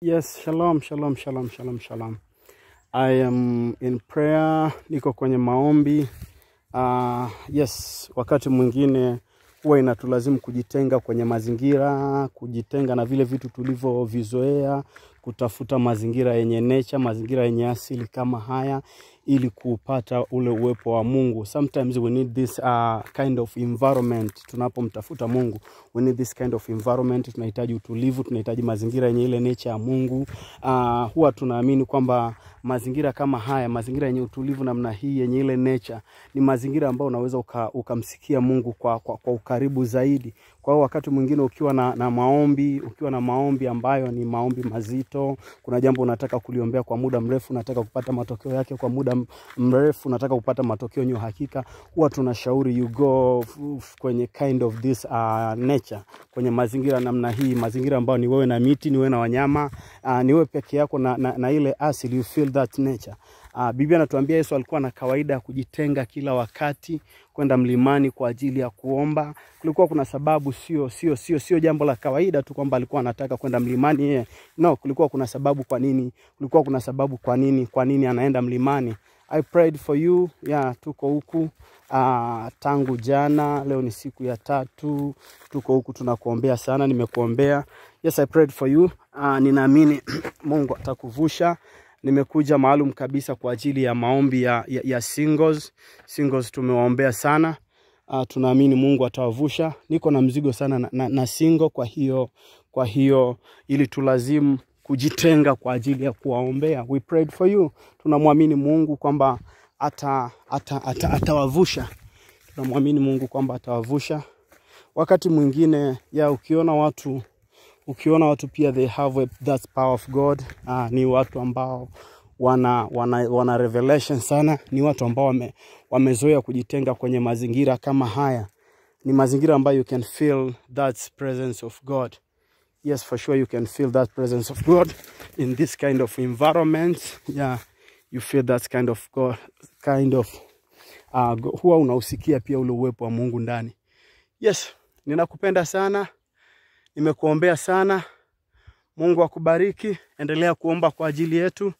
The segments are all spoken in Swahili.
Yes, shalom, shalom, shalom, shalom, shalom. I am in prayer, niko kwenye maombi. Uh, yes, wakati mwingine huwa inatulazimu kujitenga kwenye mazingira, kujitenga na vile vitu tulivyovizoea, kutafuta mazingira yenye necha mazingira yenye asili kama haya ili kupata ule uwepo wa Mungu. Sometimes we need this uh, kind of environment tunapomtafuta Mungu. We need this kind of environment, tunahitaji utulivu, tunahitaji mazingira yenye ile necha ya Mungu. Uh, huwa tunaamini kwamba mazingira kama haya, mazingira yenye utulivu namna hii yenye ile nature ni mazingira ambayo unaweza uka, ukamsikia Mungu kwa, kwa, kwa ukaribu zaidi. Kwa hiyo wakati mwingine ukiwa na, na maombi, ukiwa na maombi ambayo ni maombi mazito, kuna jambo unataka kuliombea kwa muda mrefu, unataka kupata matokeo yake kwa muda mrefu, unataka kupata matokeo yenye uhakika, huwa tunashauri you go kwenye kind of this uh, nature, kwenye mazingira namna hii, mazingira ambayo ni wewe na miti, ni wewe na wanyama, uh, ni wewe peke yako na, na, na ile asili, you feel that nature. Uh, Biblia anatuambia Yesu alikuwa na kawaida ya kujitenga kila wakati kwenda mlimani kwa ajili ya kuomba. Kulikuwa kuna sababu, sio sio sio sio jambo la kawaida tu kwamba alikuwa anataka kwenda mlimani yeye. No, kulikuwa kuna sababu kwa nini, kulikuwa kuna sababu kwa nini, kwa nini anaenda mlimani. I prayed for you. Yeah, tuko huku uh, tangu jana, leo ni siku ya tatu, tuko huku tunakuombea sana, nimekuombea. Yes, I prayed for you. Uh, ninaamini Mungu atakuvusha nimekuja maalum kabisa kwa ajili ya maombi ya, ya, ya singles. Singles tumewaombea sana. Uh, tunaamini Mungu atawavusha. Niko na mzigo sana na, na, na single, kwa hiyo kwa hiyo ili tulazimu kujitenga kwa ajili ya kuwaombea. We prayed for you. Tunamwamini Mungu kwamba ata, ata, ata, atawavusha. Tunamwamini Mungu kwamba atawavusha. Wakati mwingine ya ukiona watu ukiona watu pia they have a, that power of God. Uh, ni watu ambao wana, wana, wana revelation sana. Ni watu ambao wame, wamezoea kujitenga kwenye mazingira kama haya. Ni mazingira ambayo you can feel that presence of God. Yes, for sure you can feel that presence of God in this kind of environment. Yeah, you feel that kind of God, kind of uh, huwa unausikia pia ule uwepo wa Mungu ndani. Yes, ninakupenda sana nimekuombea sana. Mungu akubariki, endelea kuomba kwa ajili yetu.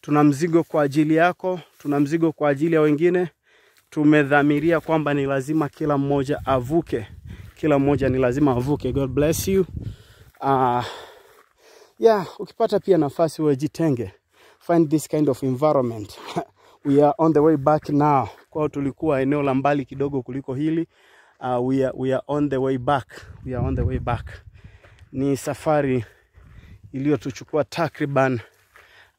Tuna mzigo kwa ajili yako, tuna mzigo kwa ajili ya wengine. Tumedhamiria kwamba ni lazima kila mmoja avuke, kila mmoja ni lazima avuke. God bless you. Uh, yeah, ukipata pia nafasi wewe jitenge, find this kind of environment we are on the way back now. Kwao tulikuwa eneo la mbali kidogo kuliko hili. Uh, we are, we are on the way back. We are on the way back. Ni safari iliyotuchukua takriban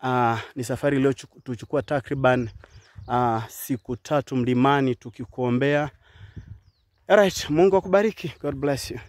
uh, ni safari iliyotuchukua takriban uh, siku tatu mlimani tukikuombea. Alright, Mungu akubariki. God bless you.